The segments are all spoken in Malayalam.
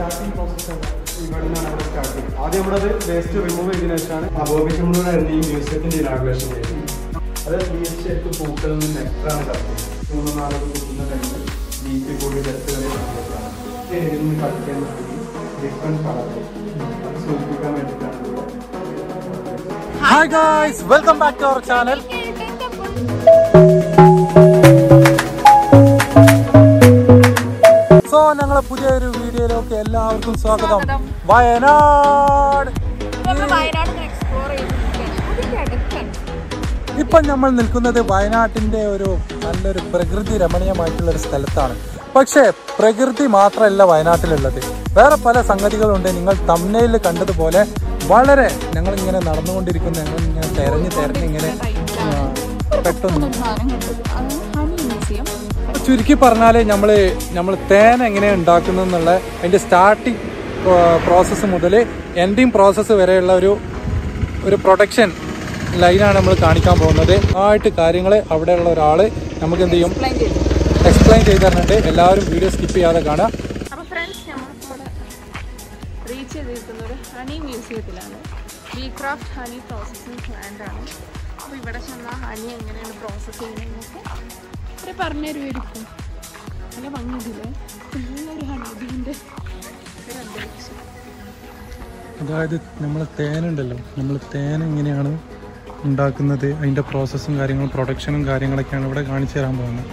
സ്റ്റാർട്ടിംഗ് പ്രോസസ് ഇവിടെ നിന്നാണ് അവിടെ സ്റ്റാർട്ട് ചെയ്യുന്നത് ആദ്യം നമ്മളത് വേസ്റ്റ് റിമൂവ് ചെയ്തതിനു ശേഷമാണ് അബോബിക്കുമ്പോഴായിരുന്നു ഈ മ്യൂസിയത്തിന്റെ ഇനാഗ്രേഷൻ ചെയ്യുന്നത് അത് ബി എച്ച് ശരിക്കും പൂക്കളിൽ നിന്ന് നെക്ടറാണ് കളക്കുന്നത് മൂന്ന് നാല് കുത്തുന്ന ടൈമിൽ ബീറ്റ് കൂടി ഡെത്ത് വരെ ഇതിൽ നിന്ന് കട്ട് ചെയ്യുന്ന ഡിഫറെന്റ് കളർ അത് സൂചിപ്പിക്കാൻ വേണ്ടിയിട്ടാണ് ഇവിടെ hi guys welcome back to our channel ഞങ്ങളെ പുതിയൊരു വീഡിയോയിലേക്ക് എല്ലാവർക്കും സ്വാഗതം. വയനാട്. ഇപ്പം നമ്മൾ നിൽക്കുന്നത് വയനാട്ടിന്റെ ഒരു നല്ലൊരു പ്രകൃതി രമണീയമായിട്ടുള്ള ഒരു സ്ഥലത്താണ്. പക്ഷേ പ്രകൃതി മാത്രമല്ല വയനാട്ടിലുള്ളത്. വേറെ പല സംഗതികളുണ്ട്. നിങ്ങൾ തമ്മനയിൽ കണ്ടതുപോലെ വളരെ ഞങ്ങൾ ഇങ്ങനെ നടന്നുകൊണ്ടിരിക്കുന്ന. ഞങ്ങൾ ഇങ്ങനെ തെരഞ്ഞ് തെരഞ്ഞ് ഇങ്ങനെ ആ, പെട്ടെന്ന്. ചുരുക്കി പറഞ്ഞാൽ നമ്മൾ നമ്മൾ തേൻ എങ്ങനെയാണ് ഉണ്ടാക്കുന്നത് എന്നുള്ള അതിന്റെ സ്റ്റാർട്ടിങ് പ്രോസസ്സ് മുതൽ എൻഡിങ് പ്രോസസ്സ് വരെയുള്ള ഒരു ഒരു പ്രൊഡക്ഷൻ ലൈനാണ് നമ്മൾ കാണിക്കാൻ പോകുന്നത്. ആയിട്ട് കാര്യങ്ങൾ അവിടെയുള്ള ഒരാൾ നമുക്ക് എന്ത് ചെയ്യും? എക്സ്പ്ലെയിൻ ചെയ്ത് തരുന്നുണ്ട്. എല്ലാവരും വീഡിയോ സ്കിപ്പ് ചെയ്യാതെ കാണാം റീച്ച് ചെയ്തിരിക്കുന്നത് honey മ്യൂസിയത്തിലാണ് Bee Craft honey processing plant ആണ്. അപ്പോൾ ഇവിടെ ചെന്നാൽ ഹണി എങ്ങനെയാണ് പ്രോസസ്സ് ചെയ്യുന്നതെന്നൊക്കെ അവർ പറഞ്ഞുതരുമായിരിക്കും നല്ല ഭംഗിയില്ലേ നല്ലൊരു ഹണി ബീന്റെ ഒരു അന്തരീക്ഷം അതായത് നമ്മൾ തേനുണ്ടല്ലോ. നമ്മൾ തേൻ എങ്ങനെയാണ് ഉണ്ടാക്കുന്നത്. അതിന്റെ പ്രോസസ്സും കാര്യങ്ങളും പ്രൊഡക്ഷനും കാര്യങ്ങളൊക്കെയാണ് ഇവിടെ കാണിച്ചു തരാൻ പോകുന്നത്.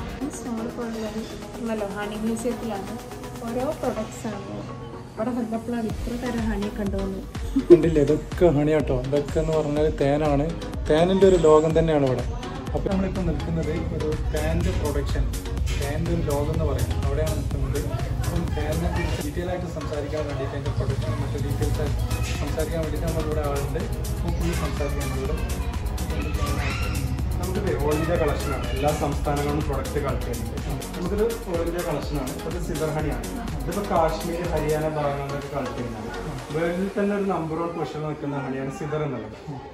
ഹണി മ്യൂസിയത്തിലാണ്. ഓരോ പ്രൊഡക്ട്സ് ആണ്. ഇത്ര തരം ഇതൊക്കെ ഹണിയാട്ടോ ഇതൊക്കെ എന്ന് പറഞ്ഞാൽ തേനാണ്. തേനിന്റെ ഒരു ലോകം തന്നെയാണ് ഇവിടെ. അപ്പോൾ നമ്മളിപ്പോൾ നിൽക്കുന്നത് ഒരു തേന്റെ പ്രൊഡക്ഷൻ തേന്റെ ഒരു എന്ന് പറയും അവിടെയാണ് നിൽക്കുന്നത്. അപ്പം തേനിനെ കുറിച്ച് ഡീറ്റെയിൽ ആയിട്ട് സംസാരിക്കാൻ വേണ്ടിയിട്ട് അതിന്റെ പ്രൊഡക്ഷൻ മറ്റു ഡീറ്റെയിൽസ് സംസാരിക്കാൻ വേണ്ടിയിട്ട് നമ്മളിവിടെ ആളുണ്ട്. അപ്പോൾ സംസാരിക്കാൻ ഇവിടെ നമുക്കിത് ഓൾ ഇന്ത്യ കളക്ഷനാണ് എല്ലാ സംസ്ഥാനങ്ങളും പ്രൊഡക്റ്റ് കളക്ട് ചെയ്യുന്നുണ്ട് നമുക്കിത് ഓൾ ഇന്ത്യ കളക്ഷനാണ് അത് സിദർ ഹണിയാണ് ഇതിപ്പോൾ കാശ്മീർ ഹരിയാന ഭാഗങ്ങളിലൊക്കെ കളക്ട് ചെയ്യുന്നുണ്ട് വേൾഡിൽ തന്നെ ഒരു നമ്പർ വൺ പൊസിഷൻ നിൽക്കുന്ന ഹണിയാണ് സിദർ എന്നുള്ളത്.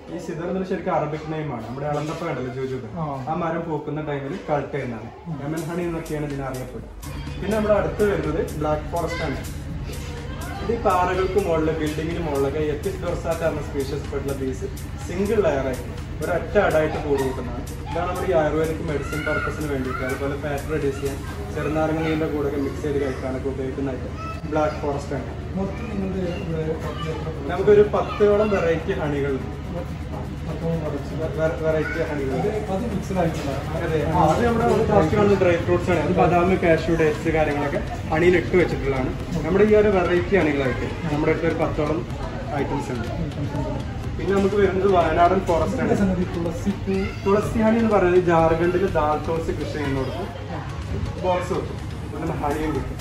ഈ സിദർ എന്നുള്ളത് ശരിക്കും അറബിക് നെയിമാണ് നമ്മുടെ അളന്തപ്പ കണ്ടല്ലോ ജോജുബ് ആ. മരം പൂക്കുന്ന ടൈമിൽ കളക്ട് ചെയ്യുന്നതാണ് ലെമൺ ഹണി എന്നൊക്കെയാണ് ഇതിനെ അറിയപ്പെടുന്നത് പിന്നെ നമ്മുടെ അടുത്ത് വരുന്നത് ബ്ലാക്ക് ഫോറസ്റ്റ് ആണ്. ഇത് ഈ പാറകൾക്ക് മുകളിൽ ബിൽഡിങ്ങിന് മുകളിലൊക്കെ എത്തിസ് ഡോർസാറ്റ് എന്ന സ്പീഷ്യസ് പെട്ടുള്ള ബീസ് സിംഗിൾ ലെയർ ആയിട്ട്. ഒരൊറ്റ അടായിട്ട് കൂട് കൂട്ടുന്നതാണ് ഇതാണ് നമ്മുടെ ഈ ആയുർവേദിക് മെഡിസിൻ പർപ്പസിന് വേണ്ടിയിട്ട്. അതുപോലെ ഫാറ്റ് റെഡ്യൂസ് ചെയ്യാൻ ചെറുനാരങ്ങ കൂടെ കൂടെ മിക്സ് ചെയ്ത് കഴിക്കാനൊക്കെ ഉപയോഗിക്കുന്ന ഐറ്റം ബ്ലാക്ക് ഫോറസ്റ്റ് ആണ് നമുക്കൊരു പത്തോളം വെറൈറ്റി ഹണികൾ വെറൈറ്റി ഹണികൾ. അത് അതെ നമ്മുടെ കാണുന്ന ഡ്രൈ ഫ്രൂട്ട്സ് ആണ്. അത് ബദാം കാഷ്യൂ ഡേറ്റ്സ് കാര്യങ്ങളൊക്കെ ഹണിയിൽ ഇട്ട് വെച്ചിട്ടുള്ളതാണ്. നമ്മുടെ ഈ ഒരു വെറൈറ്റി ഹണികളായിട്ട് നമ്മുടെ അടുത്ത് ഒരു പത്തോളം ഐറ്റംസ് ഉണ്ട്. പിന്നെ നമുക്ക് വരുന്നത് വയനാടൻ ഫോറസ്റ്റ് ആണ്. തുളസി തുളസിഹാനി തുളസി ഹണി എന്ന് പറയുന്നത് ജാർഖണ്ഡിൽ ദാൽ തുളസി കൃഷി ചെയ്യുന്നവർക്ക് ബോക്സ് വെക്കും. അതിന് ഹണിയും കിട്ടും.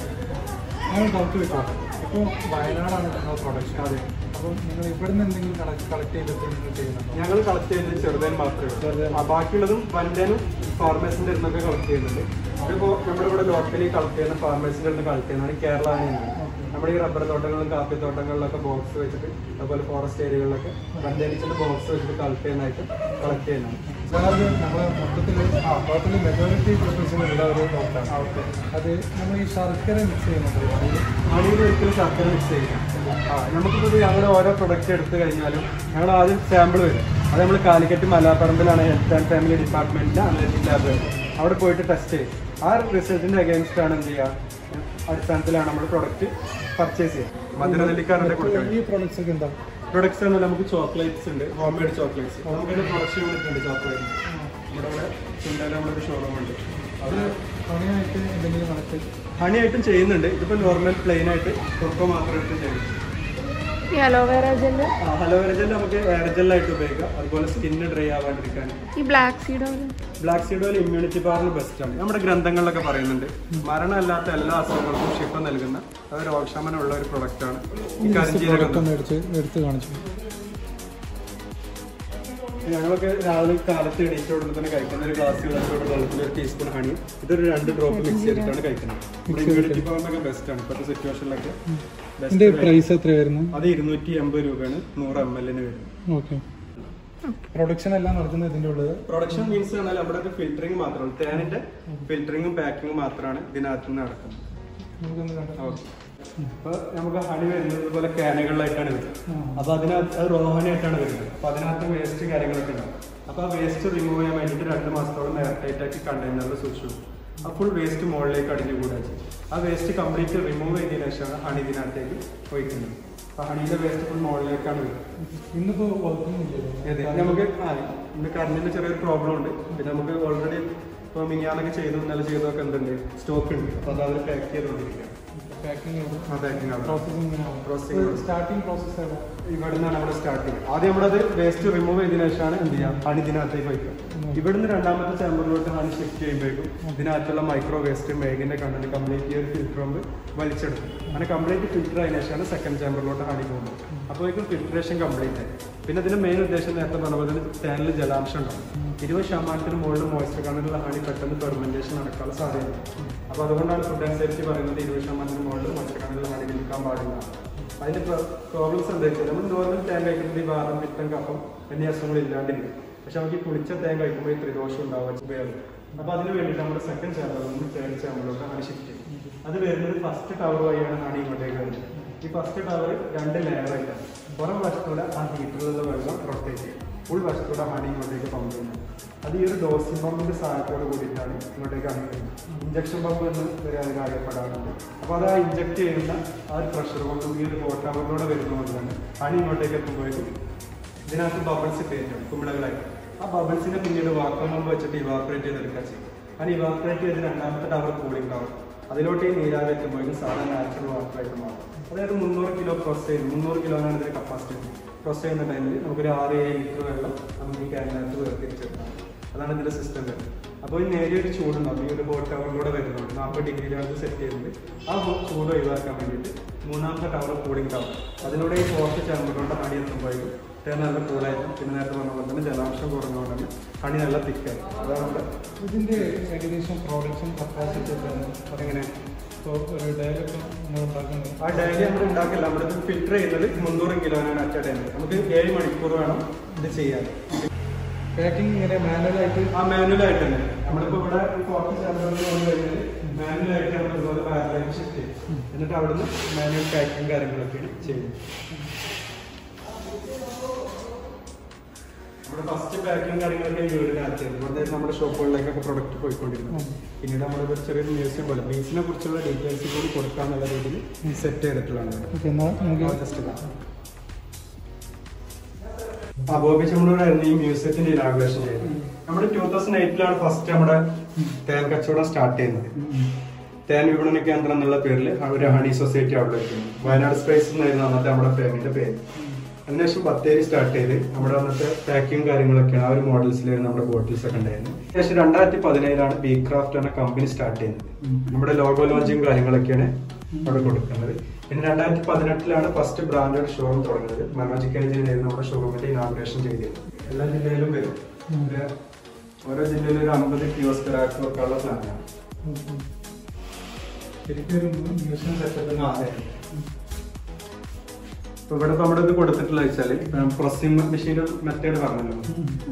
ബോക്സ് വെക്കാം ഇപ്പോൾ വയനാടാണ് നിങ്ങൾ പ്രൊഡക്ഷൻ അതെ. അപ്പം നിങ്ങൾ ഇവിടെ നിന്ന് എന്തെങ്കിലും കളക്ട് ചെയ്തിട്ട് നിങ്ങൾ ചെയ്യുന്നത് ഞങ്ങൾ കളക്ട് ചെയ്യുന്നത് ചെറുതേൻ മാത്രമേ ഉള്ളൂ. ആ, ബാക്കിയുള്ളതും വൻതേനും ഫാർമേഴ്സിന്റെ ഇരുന്നൊക്കെ കളക്ട് ചെയ്യുന്നുണ്ട്. അതിപ്പോൾ നമ്മുടെ ഇവിടെ ലോക്കലി കളക്ട് ചെയ്യുന്ന ഫാർമേഴ്സിന്റെ അടുത്ത് കളക്ട് ചെയ്യുന്നതാണ് കേരള നമ്മുടെ ഈ റബ്ബർ തോട്ടങ്ങളിലും കാപ്പി തോട്ടങ്ങളിലൊക്കെ ബോക്സ് വെച്ചിട്ട് അതുപോലെ ഫോറസ്റ്റ് ഏരിയകളിലൊക്കെ വൻതേനിച്ചിട്ട് ബോക്സ് വെച്ചിട്ട് കളക്ട് ചെയ്യുന്നതായിട്ട് കളക്ട് ചെയ്യുന്നതാണ്. അതായത് നമ്മളെ മൊത്തത്തിൽ ആ ടോട്ടലി മെജോറിറ്റി ഉള്ള ഒരു ഡോക്ടറാണ് അത് നമ്മൾ ഈ ശർക്കര മിക്സ് ചെയ്യുന്നുണ്ട്. ഹണിയിൽ ഒരിക്കലും ശർക്കര മിക്സ് ചെയ്യില്ല ആ നമുക്കിപ്പോൾ ഞങ്ങൾ ഓരോ പ്രൊഡക്റ്റ് എടുത്തു കഴിഞ്ഞാലും ഞങ്ങൾ ആദ്യം സാമ്പിൾ വരും. അത് നമ്മൾ കാലിക്കറ്റ് മലാപ്പറമ്പിലാണ് ഹെൽത്ത് ആൻഡ് ഫാമിലി ഡിപ്പാർട്ട്മെന്റിന്റെ അനലറ്റിക് ലാബ് അവിടെ പോയിട്ട് ടെസ്റ്റ് ചെയ്യും. ആ റിസൾട്ടിന്റെ അഗേൻസ്റ്റാണ് എന്ത് ചെയ്യുക? അടിസ്ഥാനത്തിലാണ് നമ്മൾ പ്രൊഡക്റ്റ് പർച്ചേസ് ചെയ്യാം. മധുരനെല്ലിക്കാരുടെ കൊടുക്കുക ഈ പ്രോഡക്ട്സ് ഒക്കെ എന്താ? പ്രൊഡക്ട്സ് ആണ് നമുക്ക് ചോക്ലേറ്റ്സ് ഉണ്ട് ഹോം മെയ്ഡ് ചോക്ലേറ്റ്സ് നമുക്കിന്റെ പ്രൊഡക്ഷൻ യൂണിറ്റ് ഉണ്ട് ചോക്ലേറ്റ് നമ്മുടെ ഇവിടെ ഷോറൂം ഉണ്ട്. അത് ഹണിയായിട്ട് എന്തെങ്കിലും ഹണിയായിട്ടും ചെയ്യുന്നുണ്ട്. ഇതിപ്പോൾ നോർമൽ പ്ലെയിൻ ആയിട്ട് കുറുക്ക മാത്രം എടുത്ത് ചെയ്യുന്നു ഈ aloe vera gel aloe vera gel നമുക്ക് ഹെയർ ജെല്ലായിട്ട് ഉപയോഗിക്കാം. അതുപോലെ സ്കിന്ന് ഡ്രൈ ആവാണ്ടിരിക്കാൻ. ഈ black seed oil black seed oil immunity പവറിന് ബെസ്റ്റ് ആണ്. നമ്മുടെ ഗ്രന്ഥങ്ങളിലൊക്കെ പറയുന്നുണ്ട് മരണമല്ലാത്ത എല്ലാ അസുഖങ്ങൾക്കും ഷിഫ നൽകുന്ന ഒരു രോഗശമനമുള്ള ഒരു പ്രൊഡക്റ്റ് ആണ്. ഈ കരിഞ്ചീരകം. എടുത്ത് കാണിച്ചു. ഞങ്ങളൊക്കെ രാവിലെ കാലത്ത് എണീറ്റ് ഉടനെ തന്നെ കഴിക്കുന്ന ഒരു ഗ്ലാസ് വെള്ളത്തോട് വെള്ളത്തിൽ ഒരു ടീസ്പൂൺ ഹണി ഇതൊരു രണ്ട് ഡ്രോപ്പ് മിക്സ് ചെയ്തിട്ടാണ് കഴിക്കുന്നത്. നമ്മുടെ ഇമ്മ്യൂണിറ്റി പവറിനൊക്കെ ബെസ്റ്റ് ആണ്. ഇപ്പോഴത്തെ സിറ്റുവേഷനിലൊക്കെ പ്രൈസ് എത്ര വരുന്നത്? അത് ഇരുന്നൂറ്റി എൺപത് രൂപയാണ്. നൂറ് എം എല്ലിന് വരുന്നത്. ഓക്കെ പ്രൊഡക്ഷൻ എല്ലാം നടക്കുന്നത് ഇതിന്റെ ഉള്ളത് പ്രൊഡക്ഷൻ മീൻസ് പറഞ്ഞാൽ നമ്മുടെ ഫിൽറ്ററിംഗ് മാത്രമാണ്. തേനിന്റെ ഫിൽറ്ററിംഗും പാക്കിങ്ങും മാത്രമാണ് ഇതിനകത്ത് നടക്കുന്നത്. ഓക്കെ അപ്പൊ നമുക്ക് ഹണി വരുന്നത് ഇതുപോലെ ക്യാനുകളിലായിട്ടാണ് വരുന്നത്. അപ്പൊ അതിനകത്ത് അത് റോഹനായിട്ടാണ് വരുന്നത്. അപ്പൊ അതിനകത്ത് വേസ്റ്റ് കാര്യങ്ങളൊക്കെ ഉണ്ടാവും. അപ്പൊ ആ വേസ്റ്റ് റിമൂവ് ചെയ്യാൻ വേണ്ടിയിട്ട് രണ്ട് മാസത്തോളം എയർടൈറ്റ് ആക്കി കണ്ടെയ്നറിൽ സൂക്ഷിച്ചു ആ ഫുൾ വേസ്റ്റ് മുകളിലേക്ക് അടിഞ്ഞു കൂടാ ആ വേസ്റ്റ് കംപ്ലീറ്റ് റിമൂവ് ചെയ്തതിനു ശേഷമാണ് ഹണി ഇതിനകത്തേക്ക് ഒഴിക്കുന്നത് അപ്പൊ ഹണിയുടെ വേസ്റ്റ് ഫുൾ മുകളിലേക്കാണ് വരുന്നത്. ഇന്നിപ്പോ അതെ നമുക്ക് ആ ഇന്ന് കറണ്ടിന്റെ ചെറിയൊരു പ്രോബ്ലം ഉണ്ട്. പിന്നെ നമുക്ക് ഓൾറെഡി ഇപ്പോൾ മിനിയാനൊക്കെ ചെയ്തു ഇന്നലെ ചെയ്തൊക്കെ എന്തുണ്ട്? സ്റ്റോക്ക് ഉണ്ട്. അപ്പോൾ അത് അവർ പാക്ക് ചെയ്തുകൊണ്ടിരിക്കുക സ്റ്റാർട്ടിംഗ് പ്രോസസ് ഇവിടെ നിന്നാണ് നമ്മുടെ സ്റ്റാർട്ടിങ് ആദ്യം നമ്മളത് വേസ്റ്റ് റിമൂവ് ചെയ്തതിനു ശേഷമാണ് എന്ത് ചെയ്യാം പണി ഇതിനകത്തേക്ക് വയ്ക്കുക. ഇവിടുന്ന് രണ്ടാമത്തെ ചാമ്പറിലോട്ട് ഹാൻ ഷിഫ്റ്റ് ചെയ്യുമ്പോഴേക്കും ഇതിനകത്തുള്ള മൈക്രോ വേസ്റ്റ് മേഗിന്റെ കണ്ടന്റ് കംപ്ലീറ്റ് ഈ ഒരു ഫിൽറ്റർ വലിച്ചെടുക്കും. അങ്ങനെ കംപ്ലീറ്റ് ഫിൽറ്റർ ആയതിനു ശേഷമാണ് സെക്കൻഡ് ചാമ്പറിലോട്ട് ഹണി പോകുന്നത്. അപ്പോഴേക്കും ഫിൽട്രേഷൻ കംപ്ലീറ്റ് ആയി. പിന്നെ ഇതിന്റെ മെയിൻ ഉദ്ദേശം നേരത്തെ പറഞ്ഞ പോലെ ചാനലിൽ ജലാംശം ഉണ്ടാവും. ഇരുപത് ശതമാനത്തിന് മുകളിൽ മോയ്സ്ചർ കണ്ടന്റുള്ള ഹാനി പെട്ടെന്ന് ഫെർമെന്റേഷൻ നടക്കാനുള്ള സാധ്യത അപ്പോൾ അതുകൊണ്ടാണ് ഫുഡ് ആൻഡ് സേഫ്റ്റി പറയുന്നത് ഇരുപത് ശതമാനത്തിന് മുകളിൽ മോയ്സ്ചർ കണ്ടന്റുള്ള ഹാനി നിൽക്കാൻ പാടില്ല. അതിന്റെ പ്രോബ്ലംസ് എന്താ വെച്ചാൽ നമ്മൾ നോർമൽ ടാങ്ക് കഴിക്കുന്നത് ഈ വാദം പിത്തം എന്നീ അസുഖങ്ങൾ ഇല്ലാണ്ടിരിക്കും. പക്ഷെ നമുക്ക് ഈ പുളിച്ച തേൻ കഴിക്കുമ്പോൾ ഈ ത്രിദോഷം ഉണ്ടാവാൻ ഉപയോഗം അപ്പൊ അതിന് വേണ്ടിയിട്ട് നമ്മുടെ സെക്കൻഡ് ചാമ്പറിൽ നിന്ന് തേർഡ് ചാമ്പറിലോട്ട് ആണ് ഷിഫ്റ്റ് ചെയ്യും അത് വരുന്നത് ഫസ്റ്റ് ടവർ വഴിയാണ് ഹണി ഇങ്ങോട്ടേക്ക് വരുന്നത്. ഈ ഫസ്റ്റ് ടവർ രണ്ട് ലെയറായിട്ട് പുറം വശത്തൂടെ ആ ഹീറ്ററിലുള്ള വെള്ളം റൊട്ടേറ്റ് ചെയ്യും. ഫുൾ വശത്തൂടെ ഹണി ഇങ്ങോട്ടേക്ക് പമ്പ് ചെയ്യുന്നത്. അത് ഈ ഒരു ഡോസിംഗ് പമ്പിന്റെ സഹായത്തോട് കൂടിയിട്ടാണ് ഇങ്ങോട്ടേക്ക് അണിയുന്നത് ഇഞ്ചക്ഷൻ പമ്പ് എന്ന് വരെ അതിന് അറിയപ്പെടാറുണ്ട് അപ്പോൾ അത് ആ ഇഞ്ചക്ട് ചെയ്യുന്ന ആ ഒരു പ്രഷർ കൊണ്ട് ഈ ഒരു ബോട്ടവറിലൂടെ തന്നെ ഹണി ഇങ്ങോട്ടേക്ക് എത്തുമ്പോഴേക്കും ഇതിനകത്ത് ബബിൾസ് കയറ്റും കുമിളകളായിട്ട്. ആ ബബിൾസിനെ പിന്നീട് വാക്വം പമ്പ് വെച്ചിട്ട് ഇവാപ്പറേറ്റ് ചെയ്തെടുക്കുക ചെയ്യും. അങ്ങനെ ഇവാപ്പറേറ്റ് ചെയ്ത് രണ്ടാമത്തെ ടവർ കൂളിംഗ് ടവർ അതിലോട്ട് ഈ നീരാവി എത്തുമ്പോഴേക്കും സാധാരണ നാച്ചുറൽ വാട്ടറായിട്ട് മാറും. അതായത് മുന്നൂറ് കിലോ പ്രോസസ് ചെയ്യും മുന്നൂറ് കിലോനാണ് ഇതിന്റെ കപ്പാസിറ്റി പ്രോസസ് ചെയ്യുന്ന ടൈമിൽ നമുക്കൊരു ആറ് ഏഴ് ലിറ്റർ വെള്ളം നമുക്ക് ഈ ക്യാനിനകത്ത് വേർതിരിച്ചെടുക്കാം. അതാണ് ഇതിന്റെ സിസ്റ്റം വരുന്നത്. അപ്പോൾ ഈ നേരിയൊരു ചൂടുണ്ടാവും. ഈ ഒരു ബോട്ട് ടവറിലൂടെ വരുന്നുണ്ട് നാൽപ്പത് ഡിഗ്രിയിലാണ് സെറ്റ് ചെയ്തിട്ട് ആ ചൂട് ഒഴിവാക്കാൻ വേണ്ടിയിട്ട് മൂന്നാമത്തെ ടവർ കൂളിംഗ് ടവർ അതിലൂടെ ഈ ഫോർത്ത് ചാമ്പറിലോട്ട് ഹണി തേൻ നല്ല കൂളായിരിക്കും പിന്നെ നേരത്തെ പറഞ്ഞ പോലെ തന്നെ ജലാംശം കുറഞ്ഞുകൊണ്ട് തന്നെ ഹണി നല്ല തിക്കായി. അതാണ് ഇതിന്റെ ഏകദേശം പ്രോഡക്ഷൻ കപ്പാസിറ്റി എങ്ങനെ? ഇപ്പോൾ ഒരു നമ്മൾ ആ ഡയറി നമ്മൾ ഉണ്ടാക്കില്ല. നമ്മുടെ ഫിൽറ്റർ ചെയ്യുന്നത് മുന്നൂറ് കിലോനാണ് അറ്റ ടൈം നമുക്ക് ഏഴ് മണിക്കൂർ വേണം ഇത് ചെയ്യാൻ. പാക്കിംഗ് ഇങ്ങനെ മാനുവലായിട്ട് ആ മാനുവലായിട്ട് തന്നെ. നമ്മളിപ്പോ ഇവിടെ കോഫി ചാമ്പറിൽ വന്നു കഴിഞ്ഞാൽ മാനുവലായിട്ട് നമ്മൾ ഇതുപോലെ ഷിഫ്റ്റ് ചെയ്യും. എന്നിട്ട് അവിടുന്ന് മാനുവൽ പാക്കിങ് കാര്യങ്ങളൊക്കെയാണ് ചെയ്യുന്നത്. നമ്മുടെ ഫസ്റ്റ് പാക്കിങ് കാര്യങ്ങളൊക്കെ വീടിനകത്തായിരുന്നു അതായത് നമ്മുടെ ഷോപ്പുകളിലേക്കൊക്കെ പ്രൊഡക്റ്റ് പോയിക്കൊണ്ടിരുന്നു പിന്നീട് ഒരു ചെറിയൊരു മ്യൂസിയം പോലെ ബീച്ചിനെ കുറിച്ചുള്ള ഡീറ്റെയിൽസ് കൂടി കൊടുക്കാന്നുള്ള രീതിയിൽ സെറ്റ് ചെയ്തിട്ടുള്ളതാണ് ഇവിടെ. ഓക്കെ എന്നാൽ നമുക്ക് ആ, just കാണാം. ആ ബോബി ചമ്മളൂരായിരുന്നു ഈ മ്യൂസിയത്തിന്റെ ഇനാഗുറേഷൻ ചെയ്തത് നമ്മുടെ ടൂ തൗസൻഡ് എയ്റ്റിലാണ് ഫസ്റ്റ് നമ്മുടെ തേൻ കച്ചവടം സ്റ്റാർട്ട് ചെയ്യുന്നത്. തേൻ വിപണന കേന്ദ്രം എന്നുള്ള പേരിൽ ഒരു ഹണി സൊസൈറ്റി അവിടെ വയനാട് സ്പേസ് എന്നായിരുന്നു അന്നത്തെ നമ്മുടെ ഫാമിലിന്റെ പേര്. അതിനുശേഷം ബത്തേരി സ്റ്റാർട്ട് ചെയ്ത് നമ്മുടെ അന്നത്തെ പാക്കിംഗ് കാര്യങ്ങളൊക്കെയാണ് ആ ഒരു മോഡൽസിലായിരുന്നു നമ്മുടെ ബോട്ടിൽസ് ഒക്കെ ഉണ്ടായിരുന്നത്. ശേഷം രണ്ടായിരത്തി പതിനേഴിലാണ് ബി ക്രാഫ്റ്റ് എന്ന കമ്പനി സ്റ്റാർട്ട് ചെയ്യുന്നത്. നമ്മുടെ ലോഗോ ലോഞ്ചും കാര്യങ്ങളൊക്കെയാണ് അവിടെ കൊടുക്കുന്നത്. പിന്നെ രണ്ടായിരത്തി പതിനെട്ടിലാണ് ഫസ്റ്റ് ബ്രാൻഡഡ് ഷോറൂം തുടങ്ങുന്നത്. മനോജ് കേജിലായിരുന്നു നമ്മുടെ ഷോറൂമിന്റെ ഇനാഗ്രേഷൻ ചെയ്തത്. എല്ലാ ജില്ലയിലും വരും. ഓരോ ജില്ലയിലും ഒരു അമ്പത് കിയോസ്ക് റാക്ക് വെക്കാനുള്ള പ്ലാനാണ് ശരിക്കും ഒരു മ്യൂസിയം സെറ്റപ്പ് ഇപ്പൊ ഇവിടെ നമ്മുടെ ഇത് കൊടുത്തിട്ടുള്ള വെച്ചാൽ പ്രൊസസിംഗ് മെഷീൻ മെത്തേഡ് പറഞ്ഞല്ലോ.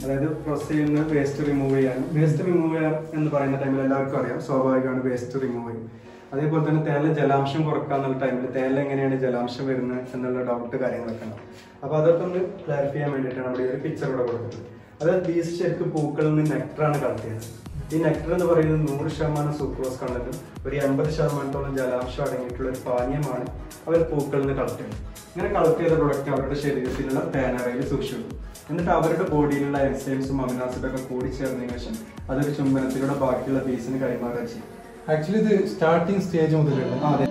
അതായത് പ്രൊസസ് ചെയ്യുന്ന വേസ്റ്റ് റിമൂവ് ചെയ്യാൻ. വേസ്റ്റ് റിമൂവ് ചെയ്യാൻ എന്ന് പറയുന്ന ടൈമിൽ എല്ലാവർക്കും അറിയാം. സ്വാഭാവികമാണ് വേസ്റ്റ് റിമൂവ് ചെയ്യും. അതേപോലെ തന്നെ തേല ജലാംശം കുറക്കാന്നുള്ള ടൈമിൽ തേല എങ്ങനെയാണ് ജലാംശം വരുന്നത് എന്നുള്ള ഡൗട്ട് കാര്യങ്ങളൊക്കെ ഉണ്ടാവും. അപ്പൊ അതൊക്കെ ഒന്ന് ക്ലാരിഫൈ ചെയ്യാൻ വേണ്ടിയിട്ടാണ് നമ്മുടെ ഈ ഒരു പിക്ചർ ഇവിടെ കൊടുക്കുന്നത് അതായത് ബീസ് ശരിക്കും പൂക്കളിൽ നിന്ന് നെക്ടറാണ് കളക്ട് ചെയ്യുന്നത്. ഈ നെക്ടർ എന്ന് പറയുന്നത് നൂറ് ശതമാനം സൂക്രോസ് കണ്ടന്റും ഒരു എൺപത് ശതമാനത്തോളം ജലാംശം അടങ്ങിയിട്ടുള്ള ഒരു പാനീയമാണ് അവർ പൂക്കളിൽ നിന്ന് കളക്ട് ചെയ്യുന്നത്. ഇങ്ങനെ കളക്ട് ചെയ്ത പ്രൊഡക്റ്റ് അവരുടെ ശരീരത്തിലുള്ള പാനറയിൽ സൂക്ഷിക്കും എന്നിട്ട് അവരുടെ ബോഡിയിലുള്ള എൻസൈംസും അമിനാസിഡും ഒക്കെ കൂടി ചേർന്നതിന് ശേഷം അതൊരു ചുംബനത്തിലൂടെ ബാക്കിയുള്ള പീസിന് കൈമാറുക ചെയ്യും. ആക്ച്വലി ഇത് സ്റ്റാർട്ടിങ് സ്റ്റേജ് മുതലുള്ള അതെ.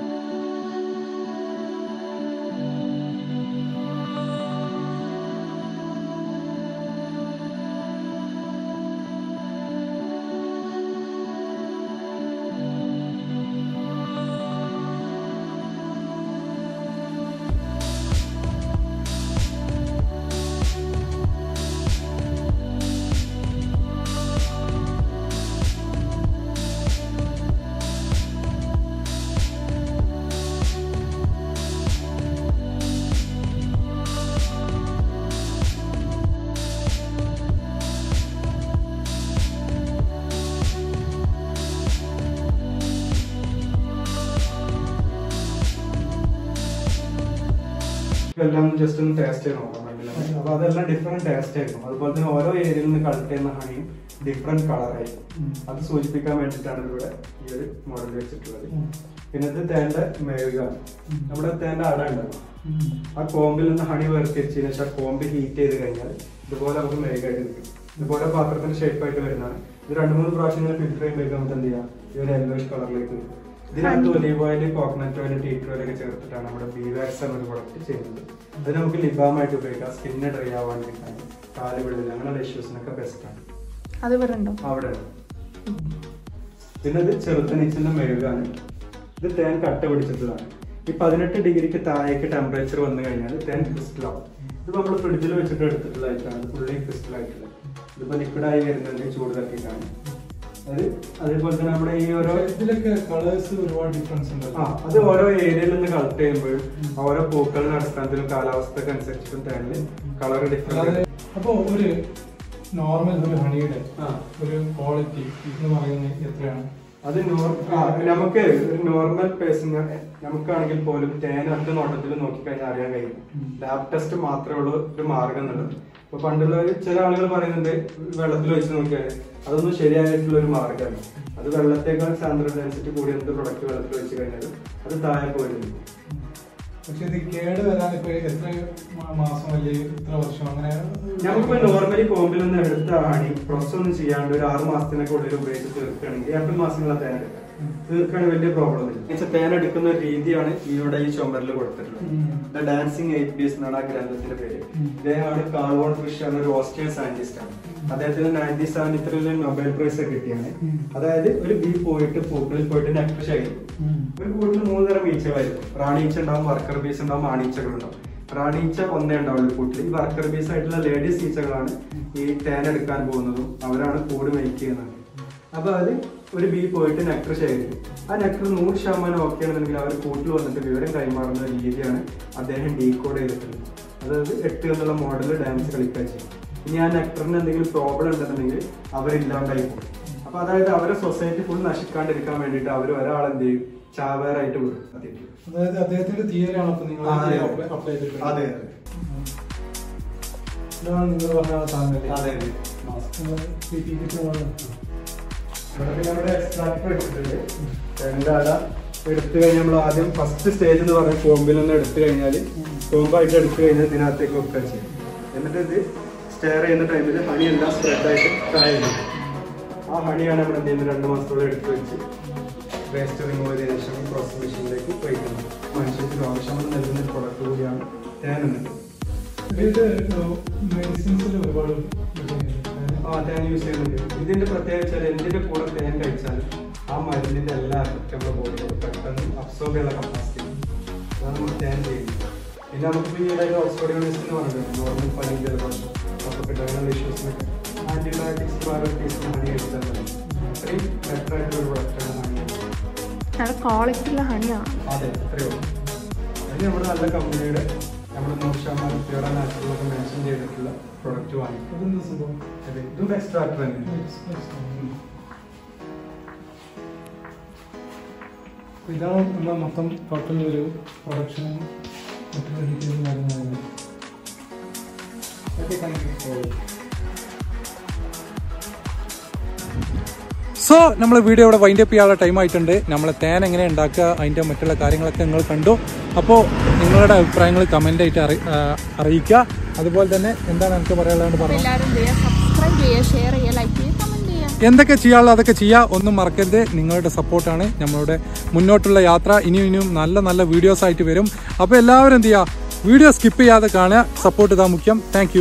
എല്ലാം ജസ്റ്റ് ഒന്ന് ടേസ്റ്റ് ചെയ്ത് നോക്കാം വേണ്ടില്ല അപ്പൊ അതെല്ലാം ഡിഫറെന്റ് ടേസ്റ്റ് ആയിരിക്കും. അതുപോലെ തന്നെ ഓരോ ഏരിയയിൽ നിന്ന് കളക്ട് ചെയ്യുന്ന ഹണിയും ഡിഫറെന്റ് കളർ ആയിരിക്കും. അത് സൂചിപ്പിക്കാൻ വേണ്ടിയിട്ടാണ് ഇവിടെ ഈ ഒരു മോഡൽ വെച്ചിട്ടുള്ളത്. പിന്നെ ഇത് തേന്റെ മെഴുകാണ്. നമ്മുടെ തേന്റെ അട ഉണ്ടാവും ആ കോമ്പിൽ നിന്ന് ഹണി വേർതിരിച്ചതിന് ശേഷം കോമ്പ് ഹീറ്റ് ചെയ്ത് കഴിഞ്ഞാൽ ഇതുപോലെ നമുക്ക് മേഘായിട്ട് നിൽക്കും ഇതുപോലെ പാത്രത്തിന്റെ ഷേപ്പ് ആയിട്ട് വരുന്നതാണ്. ഇത് രണ്ട് മൂന്ന് പ്രാവശ്യം ഇങ്ങനെ ഫിൽറ്റർ ചെയ്യുമ്പോഴേക്കും നമുക്ക് എന്ത് ചെയ്യാം? ഈ ഒരു യെല്ലോയിഷ് കളറിലേക്ക് നിൽക്കും ഇതിനകത്ത് olive oil coconut oil tea oil ഒക്കെ ചേർത്തിട്ടാണ് നമ്മുടെ ബീവാക്സ് എന്നൊരു പ്രൊഡക്റ്റ് ചെയ്യുന്നത്. അത് നമുക്ക് ലിബാമായിട്ട് ഉപയോഗിക്കാം. സ്കിന്ന് ഡ്രൈ ആവാണ്ടിരിക്കാൻ കാൽ വെള്ളിൽ അങ്ങനെയുള്ള ഇഷ്യൂസിനൊക്കെ ബെസ്റ്റ് ആണ്. അത് അവിടെ. പിന്നെ ഇത് ചെറുതനീച്ചിന്റെ മെഴുകാണ്. ഇത് തേൻ കട്ട പിടിച്ചിട്ടതാണ്. ഈ പതിനെട്ട് ഡിഗ്രിക്ക് താഴേക്ക് ടെമ്പറേച്ചർ വന്നു കഴിഞ്ഞാൽ തേൻ ക്രിസ്റ്റലാവും ഇത് നമ്മൾ ഫ്രിഡ്ജിൽ വെച്ചിട്ട് എടുത്തിട്ടുള്ളതായിട്ടാണ്. ഫുള്ളി ക്രിസ്റ്റൽ ആയിട്ടുള്ളത്. ഇതിപ്പോ ലിക്വിഡായി വരുന്നുണ്ട് ചൂട് തട്ടിയിട്ടാണ് അത് അതേപോലെ തന്നെ നമ്മുടെ ഈ ഓരോ ഇതിലൊക്കെ കളേഴ്സ് ഒരുപാട് ഡിഫറൻസ് ഉണ്ട്. ആ അത് ഓരോ ഏരിയയിൽ നിന്ന് കളക്ട് ചെയ്യുമ്പോൾ ഓരോ പൂക്കളുടെ അടിസ്ഥാനത്തിലും കാലാവസ്ഥക്ക് അനുസരിച്ചിട്ടും തന്നെ കളർ ഡിഫറൻസ് അപ്പോൾ ഒരു നോർമൽ ഒരു ഹണിയുടെ ഒരു ക്വാളിറ്റി എന്ന് പറയുന്നത് എത്രയാണ്? അത് നമുക്ക് ഒരു നോർമൽ പേഴ്സണ് നമുക്കാണെങ്കിൽ പോലും തേൻ ഒറ്റ നോട്ടത്തിൽ നോക്കിക്കഴിഞ്ഞാൽ അറിയാൻ കഴിയും. ലാബ് ടെസ്റ്റ് മാത്രമേ ഉള്ളൂ ഒരു മാർഗം എന്നുള്ളത്. ഇപ്പൊ പണ്ടുള്ള ചില ആളുകൾ പറയുന്നുണ്ട് വെള്ളത്തിൽ വെച്ച് നോക്കിയാൽ അതൊന്നും ശരിയായിട്ടുള്ള ഒരു മാർഗമല്ല. അത് വെള്ളത്തേക്കാൾ സാന്ദ്രത ഡെൻസിറ്റി കൂടിയ പ്രൊഡക്റ്റ് വെള്ളത്തിൽ വെച്ച് കഴിഞ്ഞാൽ അത് താഴെ പോയിരുന്നു പക്ഷെ നോർമലി കോമ്പിൽ നിന്ന് എടുത്ത ആണി പ്രോസസ് ഒന്നും ചെയ്യാണ്ട് ഒരു ആറ് മാസത്തിനൊക്കെ ഉള്ളിൽ ഉപയോഗിച്ച് തീർക്കുകയാണെങ്കിൽ ഏപ്രിൽ മാസങ്ങളെ എടുക്കാം വലിയ പ്രോബ്ലം ഇല്ല തേൻ എടുക്കുന്ന ഒരു രീതിയാണ് ഇവിടെ ഈ ചുമരിൽ കൊടുത്തിട്ടുള്ളത്. ഡാൻസിങ് എയ്റ്റ് ബീസ് എന്നാണ് ആ ഗ്രന്ഥത്തിന്റെ പേര്. ഇദ്ദേഹമാണ് കാൾവോൺ ഫിഷ് എന്ന ഒരു ഓസ്ട്രിയൻ സയന്റിസ്റ്റ് ആണ്. അദ്ദേഹത്തിന് നയന്റി സെവന്റി ത്രീയിൽ നൊബേൽ പ്രൈസ് കിട്ടിയാണ് അതായത് ഒരു ബി പോയിട്ട് പൂക്കളിൽ പോയിട്ട് നെക്ട് ശേഖരിക്കും ഉം. ഒരു കൂട്ടിൽ മൂന്ന് തരം റാണി ഈച്ച ഉണ്ടാവും വർക്കർ ബീസ് ഉണ്ടാവും ആണീച്ചകൾ ഉണ്ടാവും. റാണീച്ച ഒന്നേ ഉണ്ടാവുള്ളൂ കൂട്ടിൽ ഈ വർക്കർ ബീസ് ആയിട്ടുള്ള ലേഡീസ് ഈച്ചകളാണ് ഈ തേനെടുക്കാൻ പോകുന്നതും അവരാണ് കൂട് മേക്ക് ചെയ്യുന്നത്. അപ്പൊ അത് ഒരു ബി പോയിട്ട് നെക്ടർ ശേഖരിക്കും ആ നെക്ടർ നൂറ് ശതമാനം ഓക്കെ ആണെന്നുണ്ടെങ്കിൽ അവർ കൂട്ടിൽ വന്നിട്ട് വിവരം കൈമാറുന്ന രീതിയാണ് അദ്ദേഹം ഡീകോഡ് ചെയ്തിട്ടുള്ളത്. അതായത് എട്ട് എന്നുള്ള മോഡൽ ഡാൻസ് കളിക്കാൻ ചെയ്യും ഇനി ആ നെക്ടറിന് എന്തെങ്കിലും പ്രോബ്ലം ഉണ്ടെന്നുണ്ടെങ്കിൽ അവരില്ലാണ്ടായി പോകും. അപ്പൊ അതായത് അവരെ സൊസൈറ്റി ഫുൾ നശിക്കാണ്ടിരിക്കാൻ വേണ്ടിട്ട് അവർ ഒരാളെന്ത് ചെയ്യും? ചാവേറായിട്ട് വിടും. അതായത് അദ്ദേഹത്തിന്റെ തിയറിയാണ് അപ്പൊ നിങ്ങൾ. അപ്ലൈ ചെയ്തിട്ടുള്ളത്. അതെ. ഇതാണ് നിങ്ങൾ പറഞ്ഞ സാധനം അതെ നമ്മുടെ എക്സ്ട്രാക്ടർ എടുത്തിട്ടുണ്ട്. രണ്ടാട എടുത്തു കഴിഞ്ഞാൽ നമ്മൾ ആദ്യം ഫസ്റ്റ് സ്റ്റേജ് എന്ന് പറഞ്ഞ കോമ്പിൽ നിന്ന് എടുത്തു കഴിഞ്ഞാൽ കോമ്പായിട്ട് എടുത്തു കഴിഞ്ഞാൽ ഇതിനകത്തേക്ക് വെക്കുക ചെയ്യും എന്നിട്ട് ഇത് സ്റ്റെയർ ചെയ്യുന്ന ടൈമിൽ ഹണി എല്ലാം സ്പ്രെഡായിട്ട് താഴെ ആ ഹണിയാണ് നമ്മൾ എന്ത് ചെയ്യുന്നത്? രണ്ട് മാസത്തോളം എടുത്ത് വെച്ച് വേസ്റ്റ് റിമൂവ് ചെയ്തതിനു ശേഷം പ്രോസസ് മെഷീനിലേക്ക് വയ്ക്കുന്നത് മനുഷ്യർക്ക് ആവശ്യമുള്ള നൽകുന്ന പ്രൊഡക്റ്റ് കൂടിയാണ് തേൻ എന്നത് ഇത് മെഡിസിൻസിൽ ഒരുപാട് ആ തേൻ യൂസ് ചെയ്യുന്നുണ്ട്. ഇതിന്റെ പ്രത്യേകത വെച്ചാൽ കൂടെ തേൻ കഴിച്ചാൽ ആ മരുന്നിന്റെ എല്ലാ എഫക്റ്റ് നമ്മുടെ പെട്ടെന്ന് അബ്സോർബ് ചെയ്യാനുള്ള കപ്പാസിറ്റി അതാണ് നമ്മൾ തേൻ ചെയ്യുന്നത്. പിന്നെ നമുക്ക് ഈ ഇടയിൽ ഓക്സ്ഫോർഡ് യൂണിവേഴ്സിറ്റി പറഞ്ഞിട്ടുണ്ട്. നോർമൽ പനി ജലദോഷം കഫക്കെട്ട് അങ്ങനെയുള്ള ഇഷ്യൂസിനൊക്കെ ഹണി കഴിച്ചാൽ മതി. അത്രയും ബെറ്റർ ആയിട്ടുള്ള പ്രൊഡക്റ്റാണ് ഹണി നല്ല ക്വാളിറ്റി ഉള്ള ഹണിയാണ് അതെ അത്രയോ അതിന് നമ്മുടെ നല്ല കമ്പനിയുടെ നമ്മൾ നൂറ് ശതമാനം പ്യൂർ നാച്ചുറൽ ഒക്കെ മെൻഷൻ ചെയ്തിട്ടുള്ള പ്രൊഡക്റ്റ് വാങ്ങി. അതെന്താ സംഭവം? അതെ ഇതും എക്സ്ട്രാക്ടർ തന്നെ. ഇതാണ് നമ്മുടെ മൊത്തം ടോട്ടൽ ഒരു പ്രൊഡക്ഷനും മറ്റുള്ള ഡീറ്റെയിൽസും കാര്യങ്ങളായിരുന്നു ഓക്കെ താങ്ക് യു സോ നമ്മൾ വീഡിയോ ഇവിടെ വൈൻഡ് അപ്പ് ചെയ്യാനുള്ള ടൈം ആയിട്ടുണ്ട്. നമ്മൾ തേൻ എങ്ങനെ ഉണ്ടാക്കുക അതിന്റെ മറ്റുള്ള കാര്യങ്ങളൊക്കെ നിങ്ങൾ കണ്ടു. അപ്പോൾ നിങ്ങളുടെ അഭിപ്രായങ്ങൾ കമന്റ് ആയിട്ട് അറി അറിയിക്കുക. അതുപോലെ തന്നെ എന്താണ് എനിക്ക് പറയാനുള്ളത് പറഞ്ഞു? എന്തൊക്കെ ചെയ്യാനുള്ളത് അതൊക്കെ ചെയ്യുക ഒന്നും മറക്കരുത്. നിങ്ങളുടെ സപ്പോർട്ടാണ് നമ്മളുടെ മുന്നോട്ടുള്ള യാത്ര. ഇനിയും ഇനിയും നല്ല നല്ല വീഡിയോസ് ആയിട്ട് വരും. അപ്പോൾ എല്ലാവരും എന്ത് ചെയ്യുക? വീഡിയോ സ്കിപ്പ് ചെയ്യാതെ കാണുക. സപ്പോർട്ട് ഇതാ മുഖ്യം. താങ്ക്